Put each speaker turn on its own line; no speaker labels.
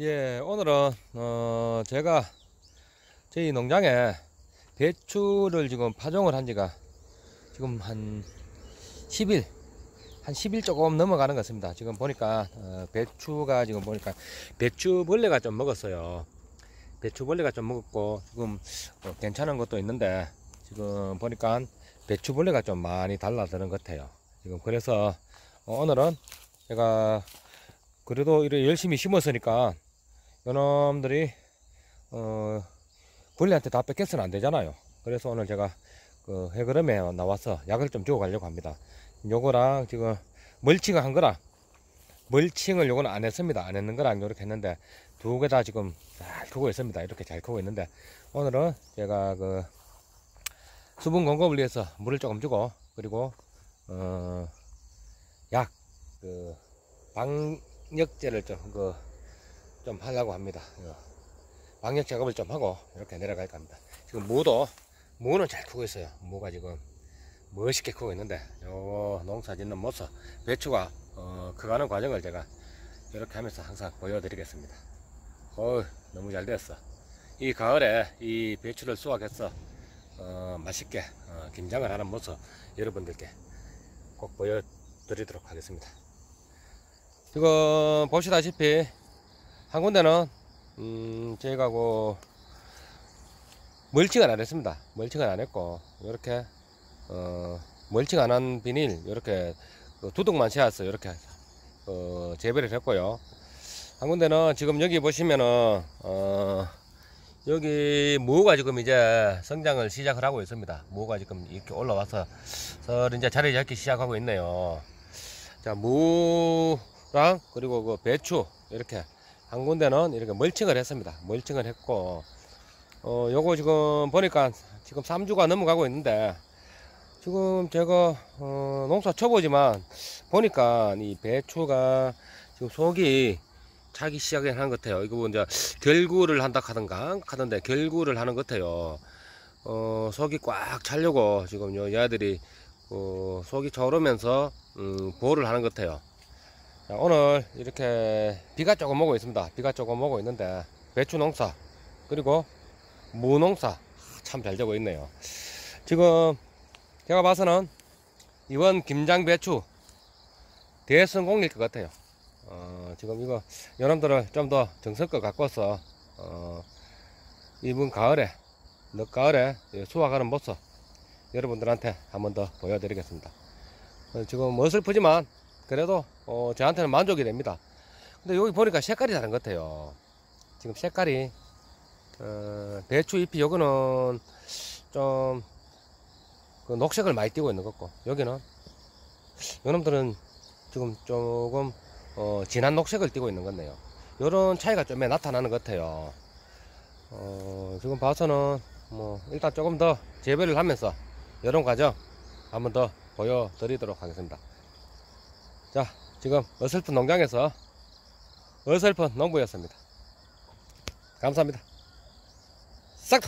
예, 오늘은 어 제가 저희 농장에 배추를 지금 파종을 한 지가 지금 한 10일 한 10일 조금 넘어가는 것 같습니다. 지금 보니까 어 배추가 지금 보니까 배추벌레가 좀 먹었어요. 배추벌레가 좀 먹었고 지금 어 괜찮은 것도 있는데 지금 보니까 배추벌레가 좀 많이 달라드는 것 같아요. 지금 그래서 어 오늘은 제가 그래도 이렇게 열심히 심었으니까 요놈들이 어 벌레한테 다 뺏겼으면 안 되잖아요. 그래서 오늘 제가 그 해그름에 나와서 약을 좀 주고 가려고 합니다. 요거랑 지금 멀칭을 한 거랑 멀칭을 요거는 안 했습니다. 안 했는 거랑 요렇게 했는데 두 개 다 지금 잘 크고 있습니다. 이렇게 잘 크고 있는데 오늘은 제가 그 수분 공급을 위해서 물을 조금 주고 그리고 어약그 방역제를 좀, 그, 좀 하려고 합니다. 방역 작업을 좀 하고 이렇게 내려갈까 합니다. 지금 무도, 무는 잘 크고 있어요. 무가 지금 멋있게 크고 있는데, 요 농사 짓는 모습, 배추가, 어, 크가는 과정을 제가 이렇게 하면서 항상 보여드리겠습니다. 어 너무 잘 됐어. 이 가을에 이 배추를 수확해서, 어, 맛있게, 어, 김장을 하는 모습 여러분들께 꼭 보여드리도록 하겠습니다. 지금 보시다시피 한 군데는 음 저희가 그 멀칭을 안 했습니다. 멀칭을 안 했고 이렇게 어 멀칭 안 한 비닐 이렇게 그 두둑만 세웠어 이렇게 어 재배를 했고요. 한 군데는 지금 여기 보시면은 어 여기 무가 지금 이제 성장을 시작을 하고 있습니다. 무가 지금 이렇게 올라와서 서 이제 자리 잡기 시작하고 있네요. 자, 무랑 그리고 그 배추 이렇게 한 군데는 이렇게 멀칭을 했습니다. 멀칭을 했고 어 요거 지금 보니까 지금 3주가 넘어가고 있는데 지금 제가 어 농사 쳐보지만 보니까 이 배추가 지금 속이 차기 시작을 하는 것 같아요. 이거 뭐 이제 결구를 한다 하던가 하던데 결구를 하는 것 같아요. 어 속이 꽉 차려고 지금 요 얘들이 어, 속이 저으면서 음, 보호를 하는 것 같아요. 자, 오늘 이렇게 비가 조금 오고 있습니다. 비가 조금 오고 있는데 배추 농사 그리고 무 농사 참 잘 되고 있네요. 지금 제가 봐서는 이번 김장 배추 대성공일 것 같아요. 어, 지금 이거 여러분들을 좀 더 정성껏 갖고서 어, 이번 가을에 늦가을에 수확하는 모습 여러분들한테 한 번 더 보여드리겠습니다. 어, 지금 어슬프지만 그래도 어, 저한테는 만족이 됩니다. 근데 여기 보니까 색깔이 다른 것 같아요. 지금 색깔이 어, 배추 잎이 여기는 좀 그 녹색을 많이 띄고 있는 것 같고 여기는 요놈들은 지금 조금 어, 진한 녹색을 띄고 있는 것 같네요. 요런 차이가 좀 나타나는 것 같아요. 어, 지금 봐서는 뭐 일단 조금 더 재배를 하면서 이런 과정 한번 더 보여드리도록 하겠습니다. 자, 지금 어설픈 농장에서 어설픈 농부였습니다. 감사합니다. 싹!